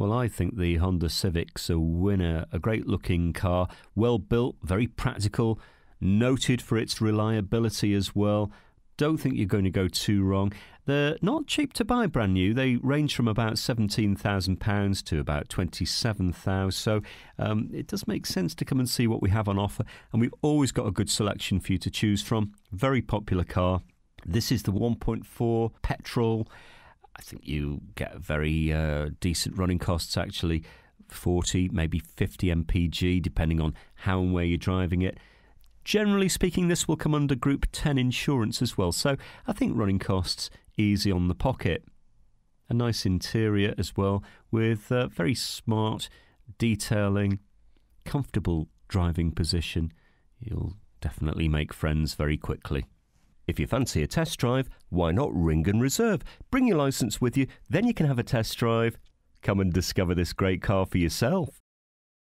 Well, I think the Honda Civic's a winner. A great looking car, well built, very practical, noted for its reliability as well. Don't think you're going to go too wrong. They're not cheap to buy brand new. They range from about £17,000 to about £27,000. So um, it does make sense to come and see what we have on offer. And we've always got a good selection for you to choose from. Very popular car. This is the 1.4 petrol. I think you get very uh, decent running costs actually. 40, maybe 50 mpg, depending on how and where you're driving it. Generally speaking, this will come under Group 10 insurance as well, so I think running costs easy on the pocket. A nice interior as well, with uh, very smart detailing, comfortable driving position. You'll definitely make friends very quickly. If you fancy a test drive, why not ring and reserve? Bring your license with you, then you can have a test drive. Come and discover this great car for yourself.